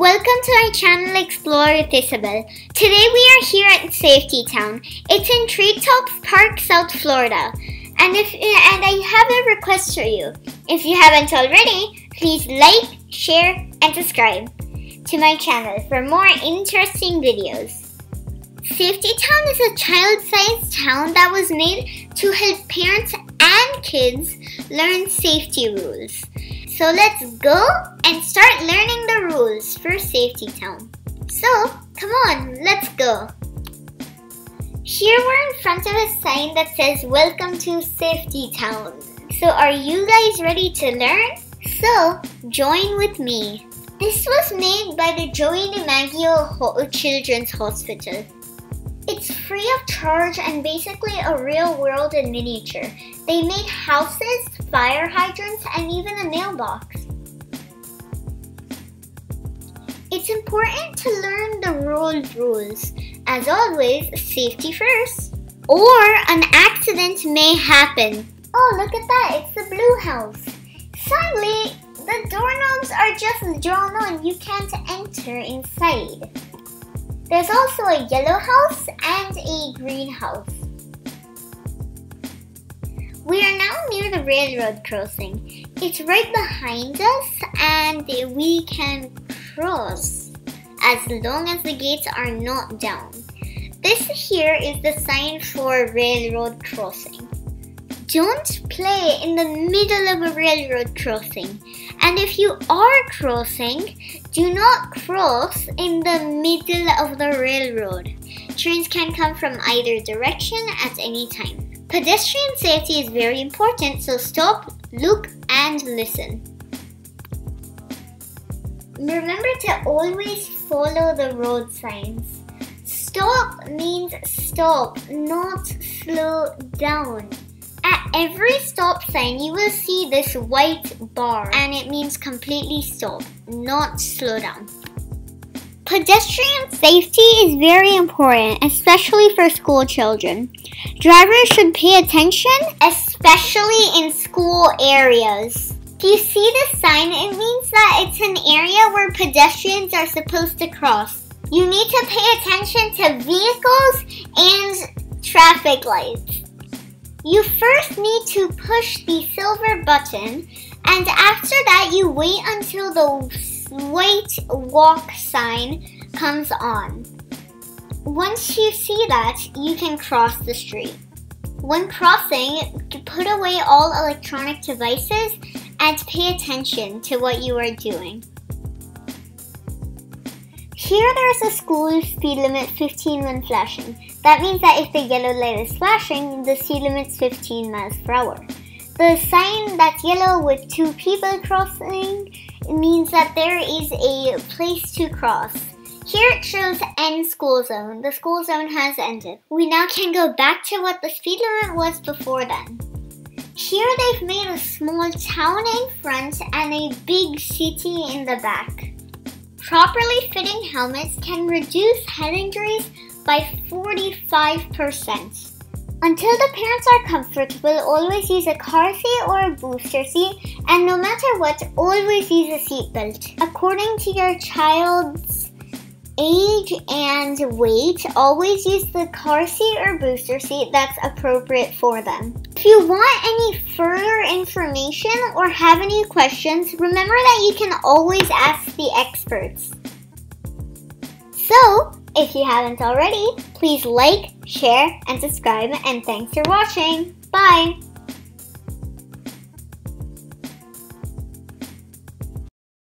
welcome to my channel Explore with Isabel. Today we are here at Safety Town. It's in Treetops Park, South Florida. And if and I have a request for you. If you haven't already, please like, share, and subscribe to my channel for more interesting videos. Safety Town is a child-sized town that was made to help parents and kids learn safety rules. So let's go and start learning the rules for Safety Town. So, come on, let's go. Here we're in front of a sign that says Welcome to Safety Town. So are you guys ready to learn? So, join with me. This was made by the Joey DiMaggio Children's Hospital. It's free of charge and basically a real world in miniature. They made houses, fire hydrants, and even a mailbox. It's important to learn the road rules. As always, safety first. Or an accident may happen. Oh, look at that, it's the blue house. Sadly, the doorknobs are just drawn on. You can't enter inside. There's also a yellow house and a green house. We are now near the railroad crossing. It's right behind us and we can cross as long as the gates are not down. This here is the sign for railroad crossing. Don't play in the middle of a railroad crossing. And if you are crossing, do not cross in the middle of the railroad. Trains can come from either direction at any time. Pedestrian safety is very important, so stop, look, and listen. Remember to always follow the road signs. Stop means stop, not slow down. At every stop sign, you will see this white bar and it means completely stop, not slow down. Pedestrian safety is very important, especially for school children. Drivers should pay attention, especially in school areas. Do you see this sign? It means that it's an area where pedestrians are supposed to cross. You need to pay attention to vehicles and traffic lights. You first need to push the silver button and after that you wait until the white walk sign comes on. Once you see that, you can cross the street. When crossing, put away all electronic devices and pay attention to what you are doing. Here there's a school speed limit 15 when flashing. That means that if the yellow light is flashing, the speed limit is 15 miles per hour. The sign that's yellow with two people crossing means that there is a place to cross. Here it shows end school zone. The school zone has ended. We now can go back to what the speed limit was before then. Here they've made a small town in front and a big city in the back. Properly fitting helmets can reduce head injuries by 45%. Until the parents are comfortable, always use a car seat or a booster seat, and no matter what, always use a seatbelt. According to your child's age and weight, always use the car seat or booster seat that's appropriate for them. If you want any further information or have any questions, remember that you can always ask the experts. So, if you haven't already, please like, share, and subscribe, and thanks for watching. Bye!